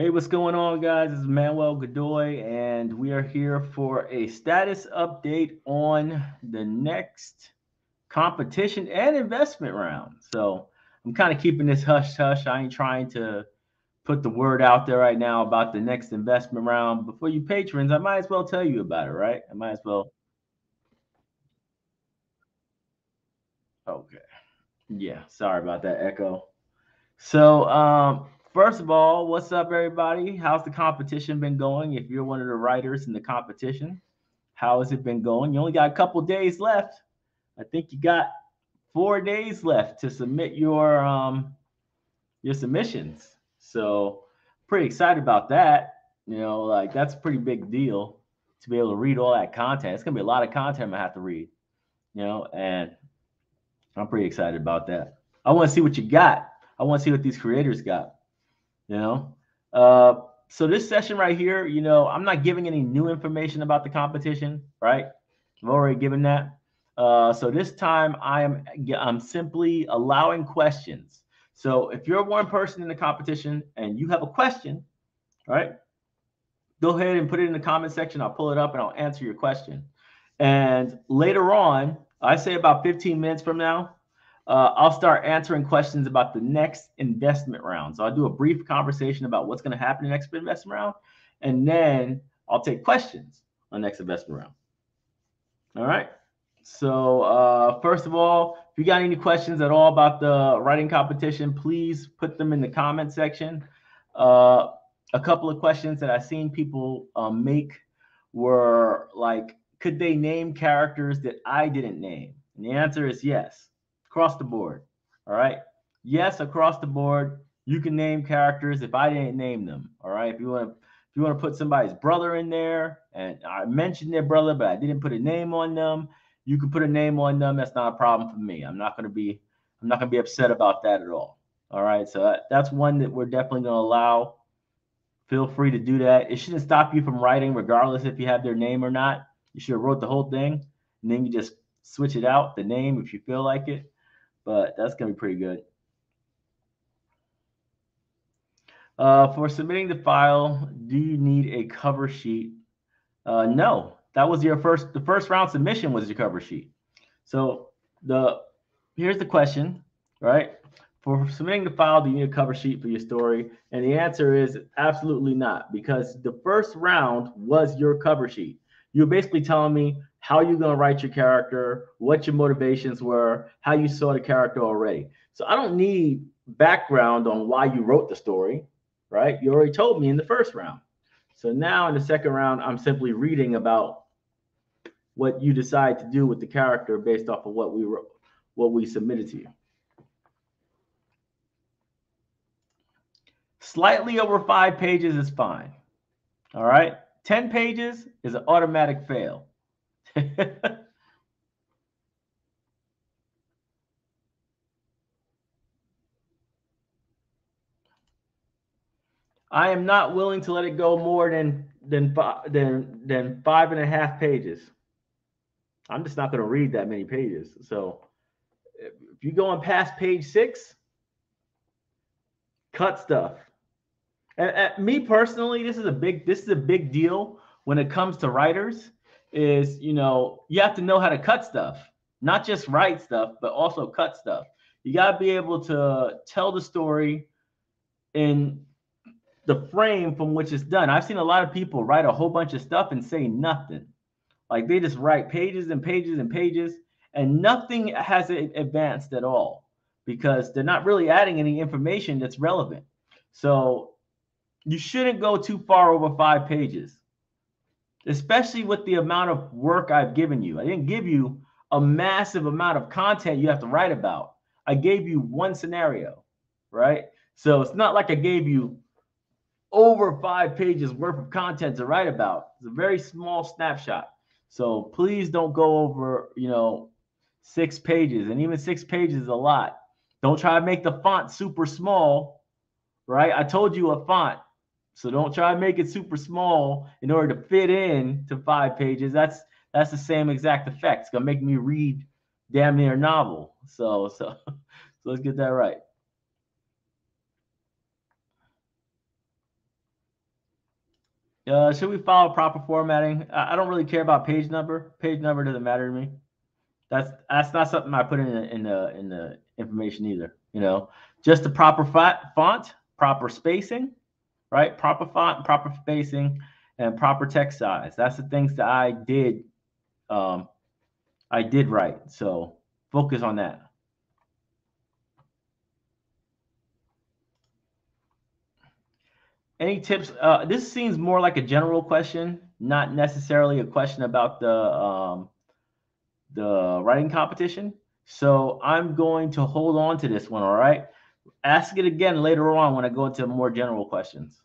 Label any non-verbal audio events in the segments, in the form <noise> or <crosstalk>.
Hey, what's going on, guys? This is Manuel Godoy, and we are here for a status update on the next competition and investment round. So I'm kind of keeping this hush hush. I ain't trying to put the word out there right now about the next investment round. But for you patrons, I might as well tell you about it, right? I might as well. Okay. Yeah, sorry about that echo. So, um, First of all, what's up, everybody? How's the competition been going? If you're one of the writers in the competition, how has it been going? You only got a couple days left. I think you got four days left to submit your um your submissions. So pretty excited about that. You know, like that's a pretty big deal to be able to read all that content. It's gonna be a lot of content I have to read. You know, and I'm pretty excited about that. I want to see what you got. I want to see what these creators got you know? Uh, so this session right here you know i'm not giving any new information about the competition right? I've already given that. Uh, so this time i am i'm simply allowing questions. So if you're one person in the competition and you have a question right? Go ahead and put it in the comment section. I'll pull it up and i'll answer your question. And later on i say about 15 minutes from now uh, I'll start answering questions about the next investment round. So I'll do a brief conversation about what's going to happen in the next investment round, and then I'll take questions on the next investment round. All right. So uh, first of all, if you got any questions at all about the writing competition, please put them in the comment section. Uh, a couple of questions that I've seen people um, make were like, could they name characters that I didn't name? And the answer is yes across the board. All right. Yes, across the board, you can name characters if I didn't name them. All right. If you want to, if you want to put somebody's brother in there, and I mentioned their brother, but I didn't put a name on them, you can put a name on them. That's not a problem for me. I'm not going to be, I'm not going to be upset about that at all. All right. So that, that's one that we're definitely going to allow. Feel free to do that. It shouldn't stop you from writing, regardless if you have their name or not. You should have wrote the whole thing, and then you just switch it out, the name, if you feel like it but that's going to be pretty good. Uh, for submitting the file, do you need a cover sheet? Uh, no, that was your first, the first round submission was your cover sheet. So the, here's the question, right? For submitting the file, do you need a cover sheet for your story? And the answer is absolutely not, because the first round was your cover sheet. You're basically telling me how you're going to write your character, what your motivations were, how you saw the character already. So I don't need background on why you wrote the story, right? You already told me in the first round. So now in the second round, I'm simply reading about what you decide to do with the character based off of what we wrote, what we submitted to you. Slightly over five pages is fine. All right. 10 pages is an automatic fail. <laughs> I am not willing to let it go more than than than than five and a half pages. I'm just not going to read that many pages. So if you go on past page six, cut stuff. And, and me personally, this is a big this is a big deal when it comes to writers is you know you have to know how to cut stuff not just write stuff but also cut stuff. You got to be able to tell the story in the frame from which it's done. I've seen a lot of people write a whole bunch of stuff and say nothing. Like they just write pages and pages and pages and nothing has advanced at all because they're not really adding any information that's relevant. So you shouldn't go too far over five pages especially with the amount of work I've given you. I didn't give you a massive amount of content you have to write about. I gave you one scenario, right? So it's not like I gave you over five pages worth of content to write about. It's a very small snapshot. So please don't go over, you know, six pages. And even six pages is a lot. Don't try to make the font super small, right? I told you a font so don't try to make it super small in order to fit in to five pages. That's that's the same exact effect. It's gonna make me read damn near novel. So so <laughs> so let's get that right. Uh, should we follow proper formatting? I, I don't really care about page number. Page number doesn't matter to me. That's that's not something I put in the, in the in the information either. You know, just the proper font, proper spacing, right? Proper font, proper spacing, and proper text size. That's the things that I did. Um, I did right. So focus on that. Any tips? Uh, this seems more like a general question, not necessarily a question about the um, the writing competition. So I'm going to hold on to this one. All right. Ask it again later on when I go into more general questions.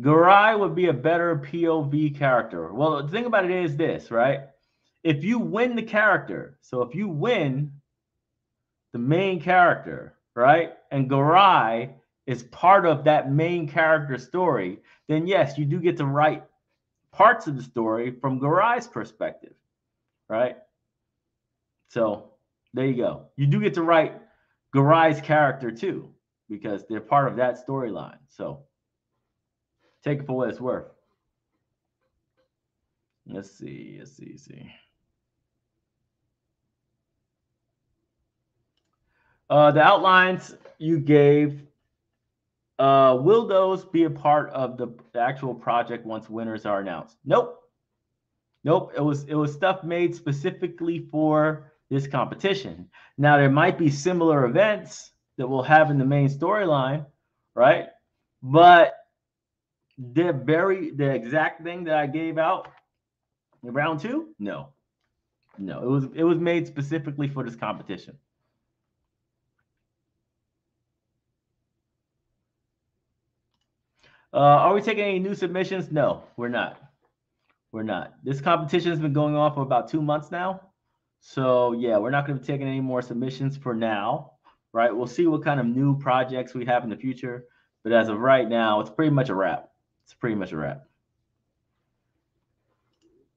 Garai would be a better POV character. Well, the thing about it is this, right? If you win the character, so if you win the main character, right? And Garai is part of that main character story, then yes, you do get to write parts of the story from Garai's perspective, right? So there you go. You do get to write Garai's character too, because they're part of that storyline. So take it for what it's worth. Let's see. Let's see. See. Uh, the outlines you gave, uh, will those be a part of the, the actual project once winners are announced? Nope. Nope. It was it was stuff made specifically for this competition. Now there might be similar events that we'll have in the main storyline, right? But the very the exact thing that I gave out in round two, no, no, it was it was made specifically for this competition. Uh, are we taking any new submissions? No, we're not. We're not. This competition has been going on for about two months now. So yeah, we're not going to be taking any more submissions for now, right? We'll see what kind of new projects we have in the future. But as of right now, it's pretty much a wrap. It's pretty much a wrap.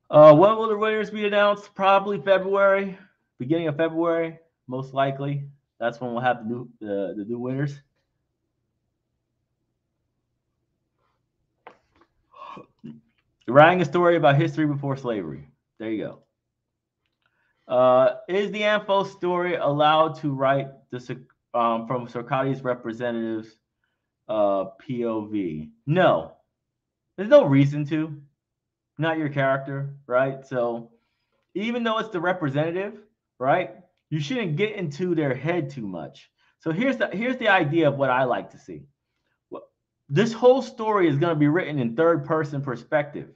Uh, when will the winners be announced? Probably February, beginning of February, most likely. That's when we'll have the new the, the new winners. Writing a story about history before slavery. There you go. Uh, is the Anfo story allowed to write um, from Sarkadi's representatives uh, POV? No, there's no reason to. Not your character, right? So even though it's the representative, right? You shouldn't get into their head too much. So here's the here's the idea of what I like to see this whole story is going to be written in third person perspective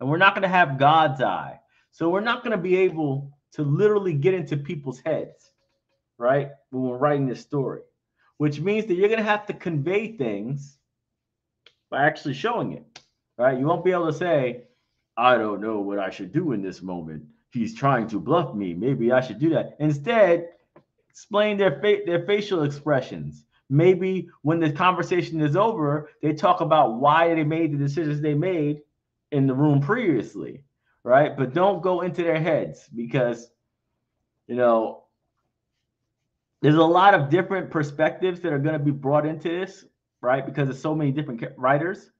and we're not going to have god's eye so we're not going to be able to literally get into people's heads right when we're writing this story which means that you're going to have to convey things by actually showing it right? You won't be able to say i don't know what i should do in this moment. He's trying to bluff me. Maybe i should do that. Instead explain their fa- their facial expressions. Maybe when the conversation is over, they talk about why they made the decisions they made in the room previously, right? But don't go into their heads because, you know, there's a lot of different perspectives that are going to be brought into this, right? Because there's so many different writers,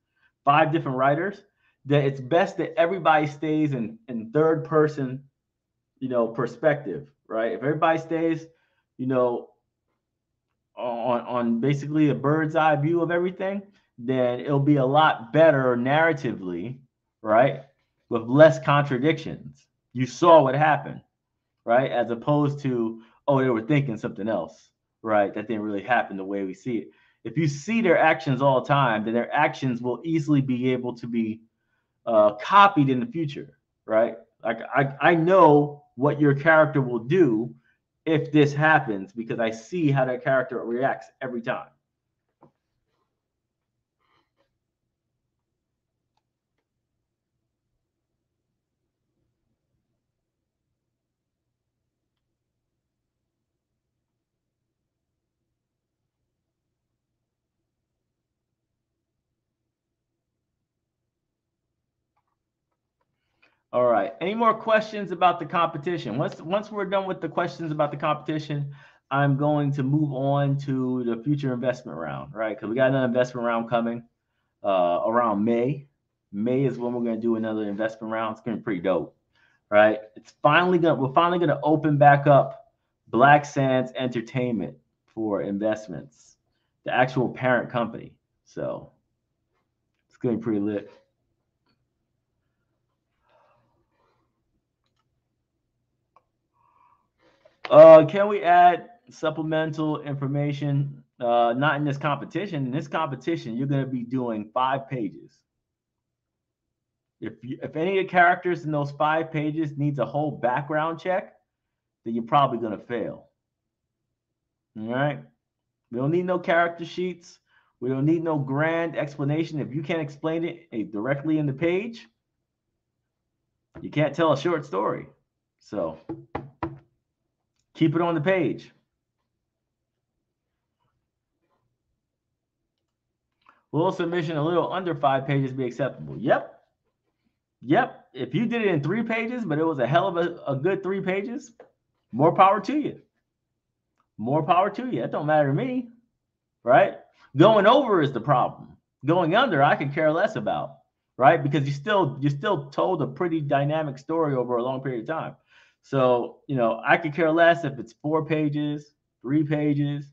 five different writers, that it's best that everybody stays in, in third person, you know, perspective, right? If everybody stays, you know, on on basically a bird's eye view of everything, then it'll be a lot better narratively, right? With less contradictions. You saw what happened, right? As opposed to, oh, they were thinking something else, right? That didn't really happen the way we see it. If you see their actions all the time, then their actions will easily be able to be uh, copied in the future, right? Like I, I know what your character will do if this happens because I see how that character reacts every time. All right. Any more questions about the competition? Once once we're done with the questions about the competition, I'm going to move on to the future investment round, right? Because we got another investment round coming uh, around May. May is when we're going to do another investment round. It's going to be pretty dope, right? It's finally going. We're finally going to open back up Black Sands Entertainment for investments, the actual parent company. So it's going to be pretty lit. Uh, can we add supplemental information? Uh, not in this competition. In this competition, you're going to be doing five pages. If you, if any of the characters in those five pages needs a whole background check, then you're probably going to fail. All right. We don't need no character sheets. We don't need no grand explanation. If you can't explain it eh, directly in the page, you can't tell a short story. So keep it on the page. Will submission a little under five pages be acceptable? Yep. Yep. If you did it in three pages, but it was a hell of a, a good three pages, more power to you. More power to you. That don't matter to me. Right? Going over is the problem. Going under, I can care less about, right? Because you still you still told a pretty dynamic story over a long period of time. So, you know, I could care less if it's four pages, three pages,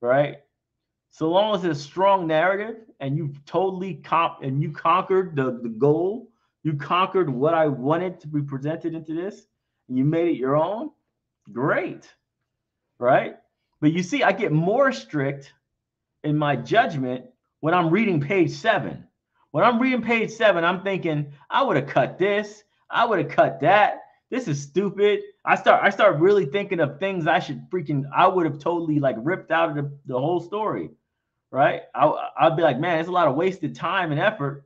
right? So long as it's strong narrative and you totally comp and you conquered the, the goal, you conquered what I wanted to be presented into this, and you made it your own, great. Right? But you see, I get more strict in my judgment when I'm reading page seven. When I'm reading page seven, I'm thinking, I would have cut this, I would have cut that. This is stupid. I start I start really thinking of things I should freaking I would have totally like ripped out of the, the whole story. Right? I I'd be like, man, it's a lot of wasted time and effort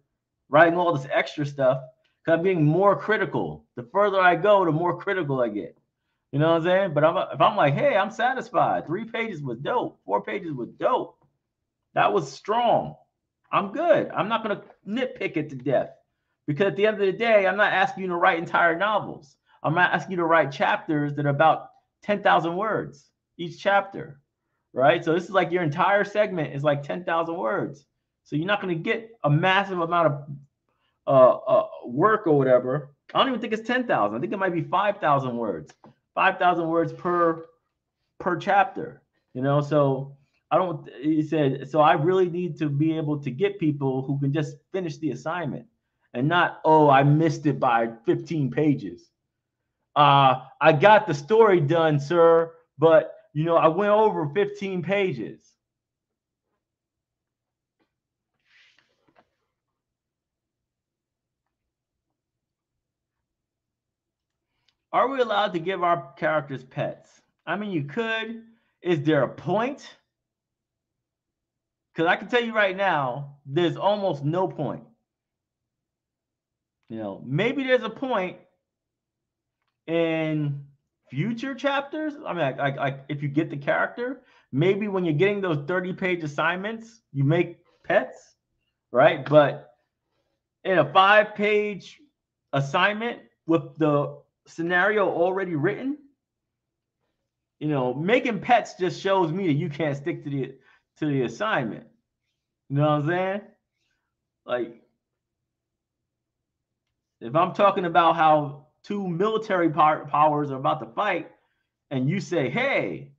writing all this extra stuff because I'm being more critical. The further I go, the more critical I get. You know what I'm saying? But I'm, if I'm like, hey, I'm satisfied. Three pages was dope. Four pages was dope. That was strong. I'm good. I'm not going to nitpick it to death because at the end of the day, I'm not asking you to write entire novels. I'm not asking you to write chapters that are about 10,000 words each chapter, right? So this is like your entire segment is like 10,000 words. So you're not going to get a massive amount of uh, uh, work or whatever. I don't even think it's 10,000. I think it might be 5,000 words. 5,000 words per per chapter, you know? So I don't, he said, so I really need to be able to get people who can just finish the assignment and not, oh, I missed it by 15 pages. Uh, I got the story done, sir, but you know, I went over 15 pages. Are we allowed to give our characters pets? I mean, you could. Is there a point? Because I can tell you right now, there's almost no point. You know, maybe there's a point in future chapters. I mean, like, like, if you get the character, maybe when you're getting those 30 page assignments, you make pets, right? But in a five page assignment with the scenario already written, you know, making pets just shows me that you can't stick to the to the assignment. You know what I'm saying? Like, if I'm talking about how two military powers are about to fight, and you say, "Hey,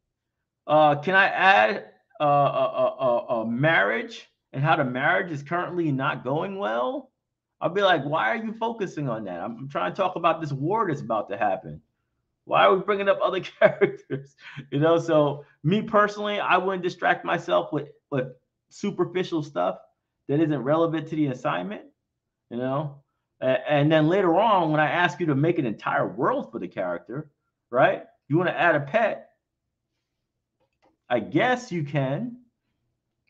uh, can I add a, a, a, a marriage and how the marriage is currently not going well?" I'll be like, "Why are you focusing on that? I'm trying to talk about this war that's about to happen." Why are we bringing up other <laughs> characters? You know, so me personally, I wouldn't distract myself with with superficial stuff that isn't relevant to the assignment. You know, and then later on, when I ask you to make an entire world for the character, right? You want to add a pet? I guess you can,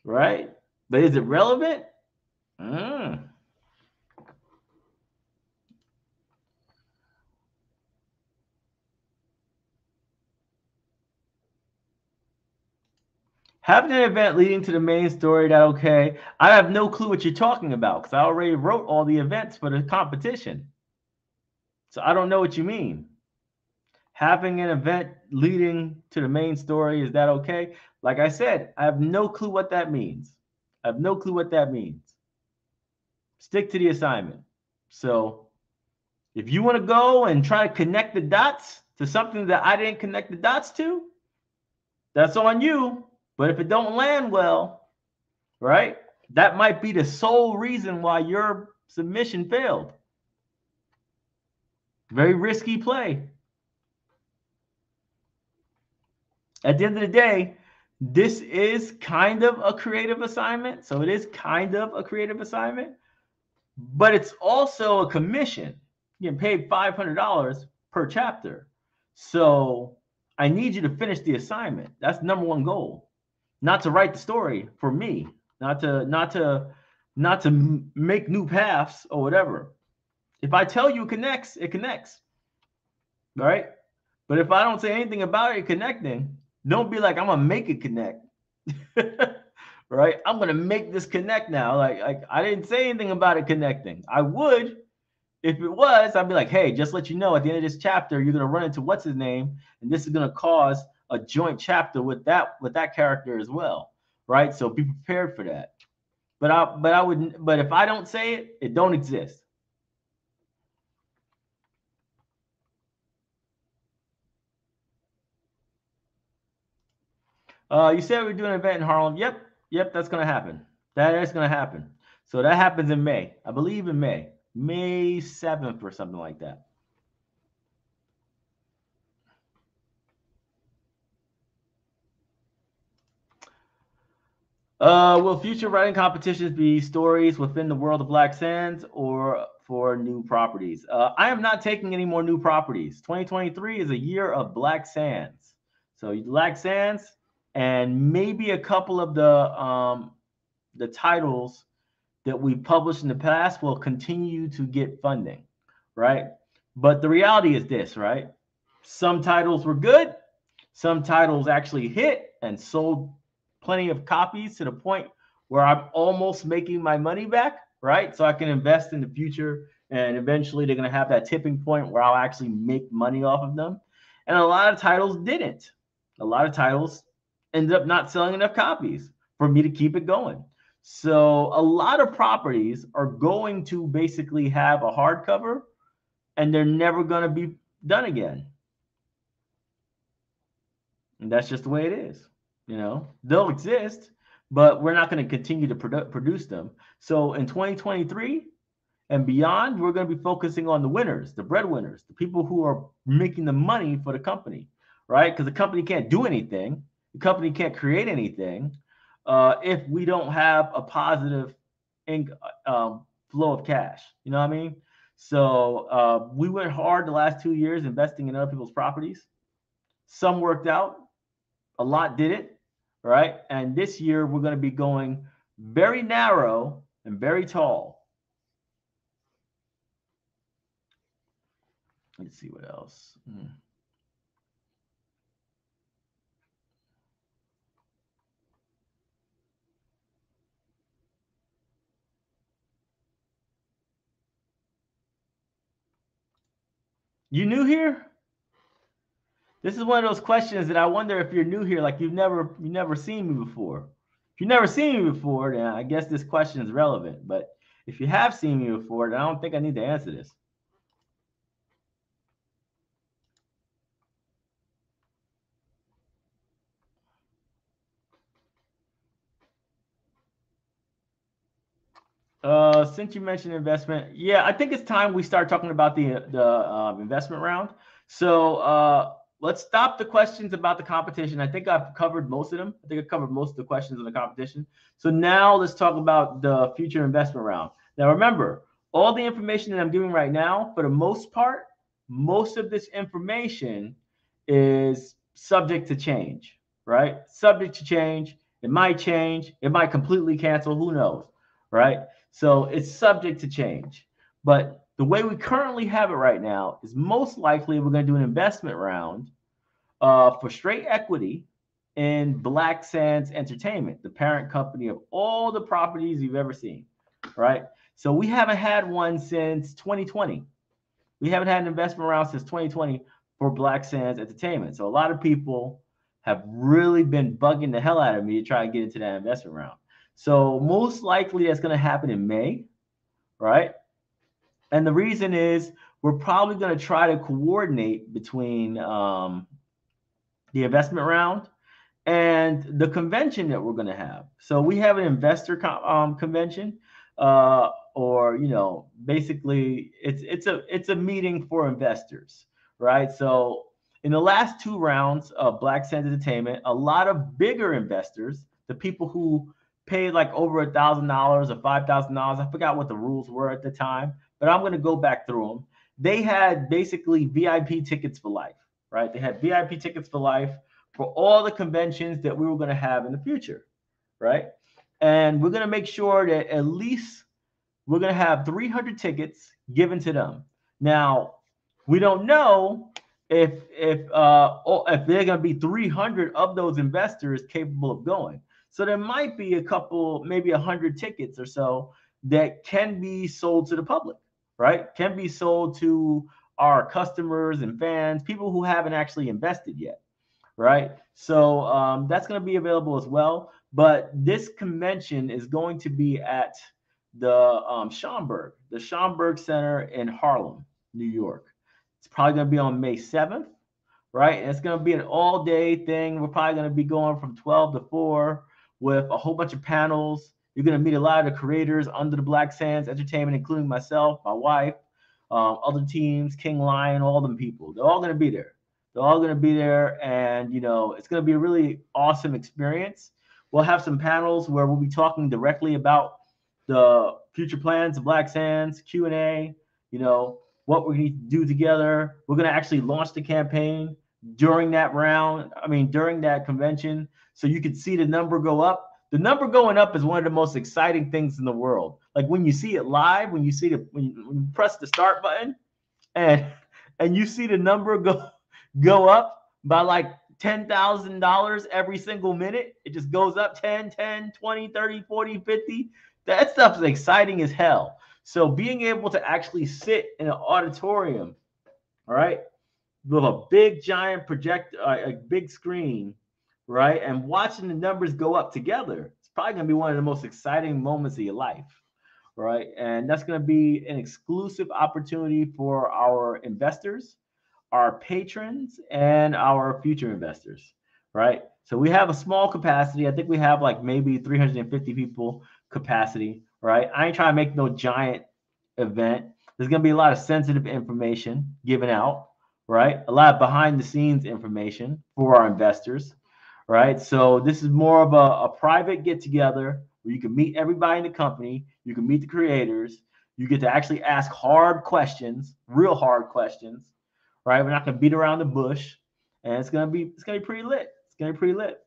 right? But is it relevant? Mm. Having an event leading to the main story that okay, I have no clue what you're talking about because I already wrote all the events for the competition. So I don't know what you mean. having an event leading to the main story is that okay? Like I said, I have no clue what that means. I have no clue what that means. Stick to the assignment. So if you want to go and try to connect the dots to something that I didn't connect the dots to, that's on you. But if it don't land well, right? That might be the sole reason why your submission failed. Very risky play. At the end of the day, this is kind of a creative assignment. So it is kind of a creative assignment, but it's also a commission. You're getting paid $500 per chapter. So I need you to finish the assignment. That's number one goal. Not to write the story for me, not to not to not to make new paths or whatever. If I tell you it connects, it connects. Right? But if I don't say anything about it connecting, don't be like I'm gonna make it connect. <laughs> right? I'm gonna make this connect now. Like, like I didn't say anything about it connecting. I would if it was, I'd be like, hey, just let you know at the end of this chapter, you're gonna run into what's his name, and this is gonna cause a joint chapter with that with that character as well, right? So be prepared for that. But I but I wouldn't but if I don't say it, it don't exist. Uh, you said we are doing an event in Harlem. Yep, yep, that's gonna happen. That is gonna happen. So that happens in May, I believe in May, May seventh or something like that. Uh, will future writing competitions be stories within the world of Black Sands or for new properties? Uh, I am not taking any more new properties. 2023 is a year of Black Sands. So Black Sands and maybe a couple of the um, the titles that we published in the past will continue to get funding, right? But the reality is this, right? Some titles were good, some titles actually hit and sold plenty of copies to the point where I'm almost making my money back, right? So I can invest in the future and eventually they're going to have that tipping point where I'll actually make money off of them. And a lot of titles didn't. A lot of titles ended up not selling enough copies for me to keep it going. So a lot of properties are going to basically have a hardcover and they're never going to be done again. And that's just the way it is. You know, they'll exist, but we're not going to continue to produ- produce them. So in 2023 and beyond, we're going to be focusing on the winners, the breadwinners, the people who are making the money for the company, right? Because the company can't do anything the company can't create anything uh, if we don't have a positive in, um, flow of cash. You know what I mean? So uh, we went hard the last two years investing in other people's properties. Some worked out, a lot didn't, right? And this year we're going to be going very narrow and very tall. Let's see what else. Hmm. You new here? This is one of those questions that I wonder if you're new here, like you've never you never seen me before. If you've never seen me before, then I guess this question is relevant. But if you have seen me before, then I don't think I need to answer this. Uh, since you mentioned investment, yeah, I think it's time we start talking about the the uh, investment round. So uh, let's stop the questions about the competition. I think I've covered most of them. I think I covered most of the questions on the competition. So now let's talk about the future investment round. Now remember, all the information that I'm giving right now, for the most part, most of this information is subject to change, right? Subject to change. It might change. It might completely cancel. Who knows, right? So it's subject to change. But the way we currently have it right now is most likely we're going to do an investment round uh, for straight equity in Black Sands Entertainment, the parent company of all the properties you've ever seen, right? So we haven't had one since 2020. We haven't had an investment round since 2020 for Black Sands Entertainment. So a lot of people have really been bugging the hell out of me to try to get into that investment round. So most likely that's going to happen in May, right? And the reason is we're probably going to try to coordinate between um, the investment round and the convention that we're going to have. So we have an investor um, convention, uh, or you know, basically it's it's a it's a meeting for investors, right? So in the last two rounds of Black Sands Entertainment, a lot of bigger investors, the people who paid like over a thousand dollars or five thousand dollars, I forgot what the rules were at the time, but I'm going to go back through them. They had basically VIP tickets for life, right? They had VIP tickets for life for all the conventions that we were going to have in the future, right? And we're going to make sure that at least we're going to have 300 tickets given to them. Now, we don't know if if uh if they're going to be 300 of those investors capable of going. So there might be a couple, maybe 100 tickets or so that can be sold to the public, right? Can be sold to our customers and fans, people who haven't actually invested yet right? So um, that's going to be available as well. But this convention is going to be at the um, Schomburg, the Schomburg Center in Harlem, New York. It's probably going to be on May 7th, right? And it's going to be an all day thing. We're probably going to be going from 12 to 4 with a whole bunch of panels. You're going to meet a lot of the creators under the Black Sands Entertainment, including myself, my wife, um, other teams, King Lion, all them people. They're all going to be there. They're all going to be there, and you know it's going to be a really awesome experience. We'll have some panels where we'll be talking directly about the future plans of Black Sands, Q and A. You know what we need to do together. We're going to actually launch the campaign during that round. I mean during that convention, so you can see the number go up. The number going up is one of the most exciting things in the world. Like when you see it live, when you see the when you, when you press the start button, and and you see the number go <laughs> go up by like $10,000 every single minute. It just goes up 10, 10, 20, 30, 40, 50. That stuff is exciting as hell. So being able to actually sit in an auditorium, all right, with a big giant project, uh, a big screen, right, and watching the numbers go up together, it's probably going to be one of the most exciting moments of your life, right? And that's going to be an exclusive opportunity for our investors our patrons and our future investors, right? So we have a small capacity. I think we have like maybe 350 people capacity, right? I ain't trying to make no giant event. There's going to be a lot of sensitive information given out, right? A lot of behind the scenes information for our investors, right? So this is more of a, a private get together where you can meet everybody in the company, you can meet the creators, you get to actually ask hard questions, real hard questions, right? We're not gonna beat around the bush, and it's gonna be it's gonna be pretty lit. It's gonna be pretty lit.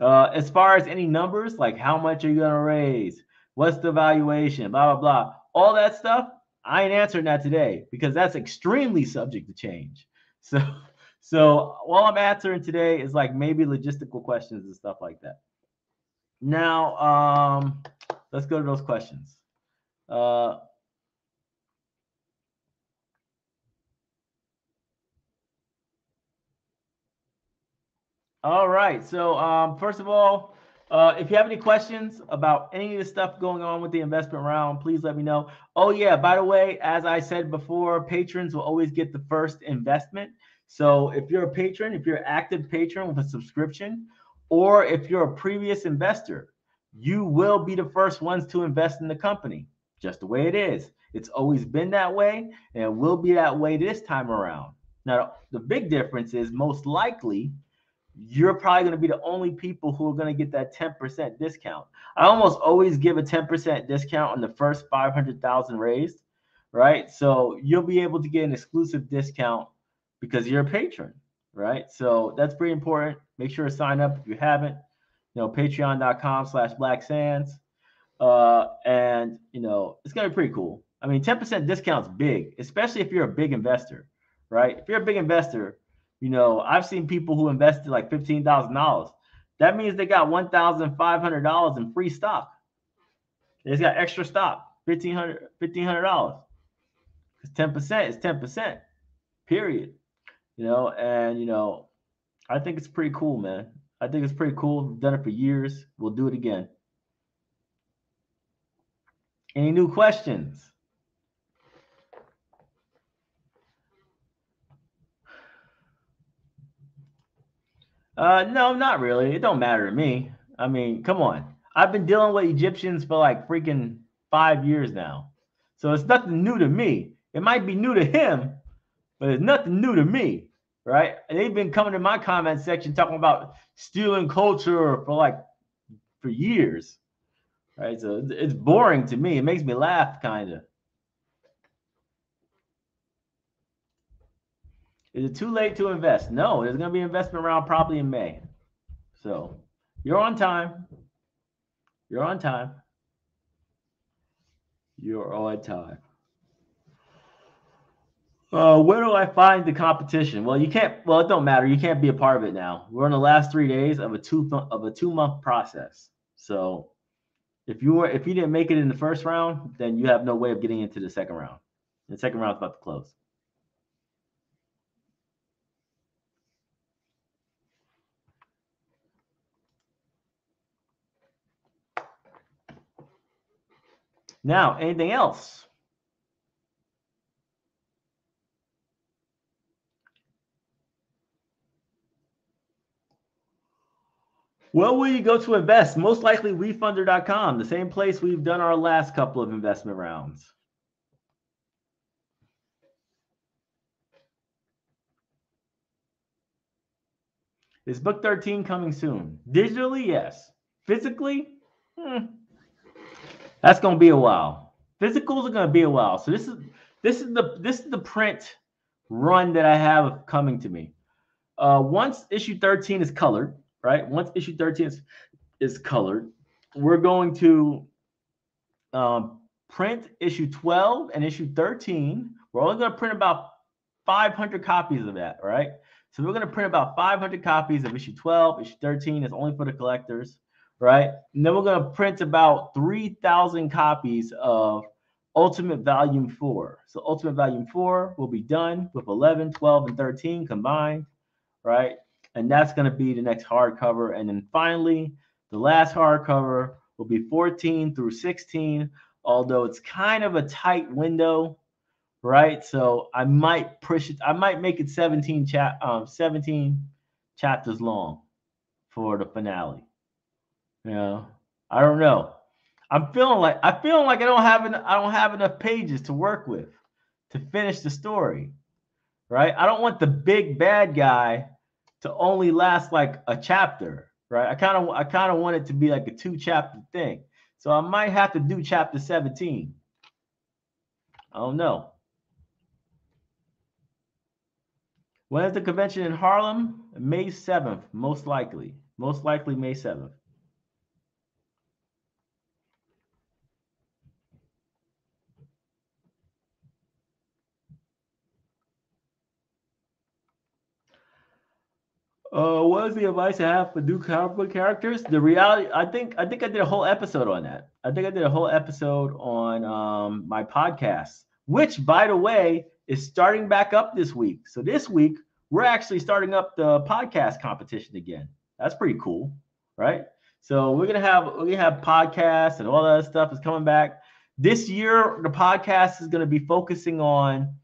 Uh, as far as any numbers, like how much are you gonna raise? What's the valuation? Blah blah blah. All that stuff, I ain't answering that today because that's extremely subject to change. So, <laughs> so all I'm answering today is like maybe logistical questions and stuff like that. Now, um, let's go to those questions. Uh, All right. So, um, first of all, uh, if you have any questions about any of the stuff going on with the investment round, please let me know. Oh, yeah. By the way, as I said before, patrons will always get the first investment. So, if you're a patron, if you're an active patron with a subscription, or if you're a previous investor, you will be the first ones to invest in the company, just the way it is. It's always been that way, and it will be that way this time around. Now, the big difference is most likely you're probably going to be the only people who are going to get that 10% discount. I almost always give a 10% discount on the first 500,000 raised, right? So you'll be able to get an exclusive discount because you're a patron, right? So that's pretty important. Make sure to sign up if you haven't. You know, patreon.com slash black sands. Uh, and you know, it's gonna be pretty cool. I mean, 10% discount's big, especially if you're a big investor, right? If you're a big investor, you know, I've seen people who invested like fifteen thousand dollars. That means they got one thousand five hundred dollars in free stock. They just got extra stock, fifteen hundred fifteen hundred dollars. Because ten percent is ten percent. Period. You know, and you know, I think it's pretty cool, man. I think it's pretty cool. We've done it for years. We'll do it again. Any new questions? Uh, no, not really. It don't matter to me. I mean, come on. I've been dealing with Egyptians for like freaking five years now. So it's nothing new to me. It might be new to him, but it's nothing new to me, right? And they've been coming to my comment section talking about stealing culture for like for years, right? So it's boring to me. It makes me laugh, kind of. Is it too late to invest? No, there's going to be investment round probably in May. So you're on time. You're on time. You're on time. Uh, where do I find the competition? Well, you can't. Well, it don't matter. You can't be a part of it now. We're in the last three days of a two of a two month process. So, if you were if you didn't make it in the first round, then you have no way of getting into the second round. The second round's about to close. Now, anything else? Where will you go to invest? Most likely wefunder.com, the same place we've done our last couple of investment rounds. Is book 13 coming soon? Digitally, yes. Physically, hmm. that's going to be a while. Physicals are going to be a while. So this is this is the this is the print run that I have coming to me. Uh, once issue 13 is colored, right? Once issue 13 is, is colored, we're going to um, print issue 12 and issue 13. We're only going to print about 500 copies of that, right? So we're going to print about 500 copies of issue 12, issue 13 is only for the collectors, right? And then we're going to print about 3,000 copies of Ultimate Volume 4. So Ultimate Volume 4 will be done with 11, 12, and 13 combined, right? And that's going to be the next hardcover. And then finally, the last hardcover will be 14 through 16, although it's kind of a tight window, right? So I might push it. I might make it 17 chat, um, 17 chapters long for the finale. You know, I don't know. I'm feeling like I feel like I don't have en- I don't have enough pages to work with to finish the story, right? I don't want the big bad guy to only last like a chapter, right? I kind of I kind of want it to be like a two chapter thing. So I might have to do chapter 17. I don't know. When is the convention in Harlem? May 7th, most likely. Most likely May 7th. Uh, what is the advice I have for new comic book characters? The reality, I think, I think I did a whole episode on that. I think I did a whole episode on um, my podcast, which, by the way, is starting back up this week. So this week we're actually starting up the podcast competition again. That's pretty cool, right? So we're gonna have gonna have podcasts and all that stuff is coming back this year. The podcast is gonna be focusing on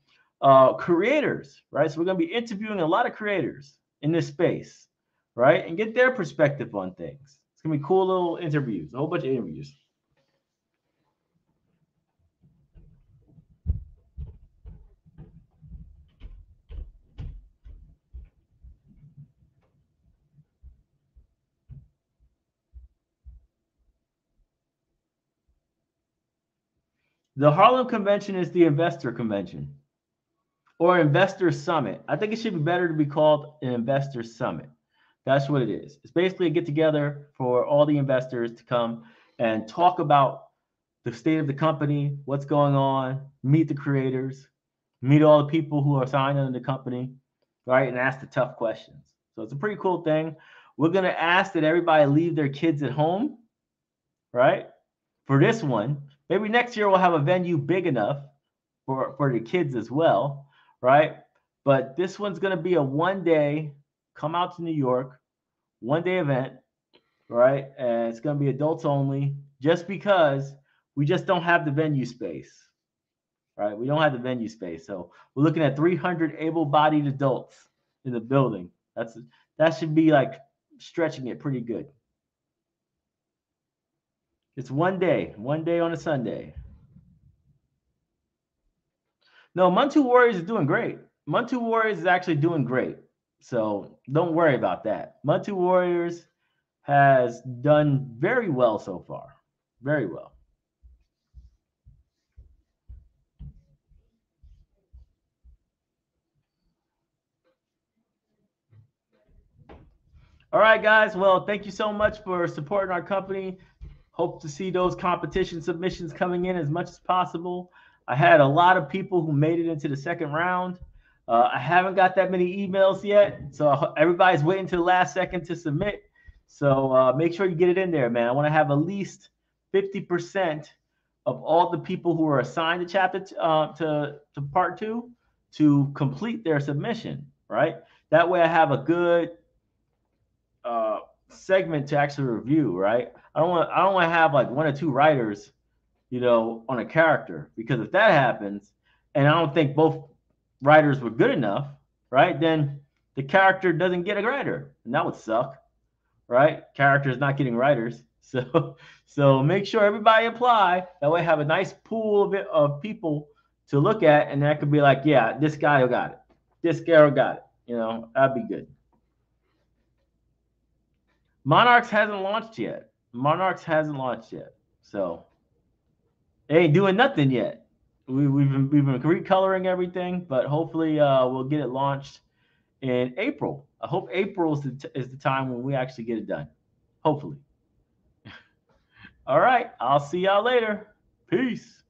uh, creators, right? So we're gonna be interviewing a lot of creators in this space, right? And get their perspective on things. It's gonna be cool little interviews, a whole bunch of interviews. The Harlem Convention is the investor convention or investor summit. I think it should be better to be called an investor summit. That's what it is. It's basically a get together for all the investors to come and talk about the state of the company, what's going on, meet the creators, meet all the people who are signed under the company, right? And ask the tough questions. So it's a pretty cool thing. We're going to ask that everybody leave their kids at home, right? For this one, maybe next year we'll have a venue big enough for, for the kids as well right? But this one's going to be a one day come out to New York, one day event, right? And it's going to be adults only just because we just don't have the venue space, right? We don't have the venue space. So we're looking at 300 able bodied adults in the building. That's that should be like stretching it pretty good. It's one day, one day on a Sunday. No, Muntu Warriors is doing great. Muntu Warriors is actually doing great. So don't worry about that. Muntu Warriors has done very well so far. Very well. All right, guys. Well, thank you so much for supporting our company. Hope to see those competition submissions coming in as much as possible. I had a lot of people who made it into the second round. Uh, I haven't got that many emails yet, so everybody's waiting to the last second to submit. So uh, make sure you get it in there, man. I want to have at least 50% of all the people who are assigned to chapter uh, to to part two to complete their submission. Right. That way, I have a good uh, segment to actually review. Right. I don't want I don't want to have like one or two writers, you know, on a character because if that happens, and I don't think both writers were good enough, right? Then the character doesn't get a writer, and that would suck, right? Characters not getting writers. <laughs> So so make sure everybody apply. That way, have a nice pool of it, of people to look at, and that could be like, yeah, this guy got it, this girl got it. You know, that'd be good. Monarchs hasn't launched yet. Monarchs hasn't launched yet, so they ain't doing nothing yet. We, we've been we've been recoloring everything, but hopefully uh, we'll get it launched in April. I hope April is the, t- is the time when we actually get it done. Hopefully. <laughs> All right, I'll see y'all later. Peace.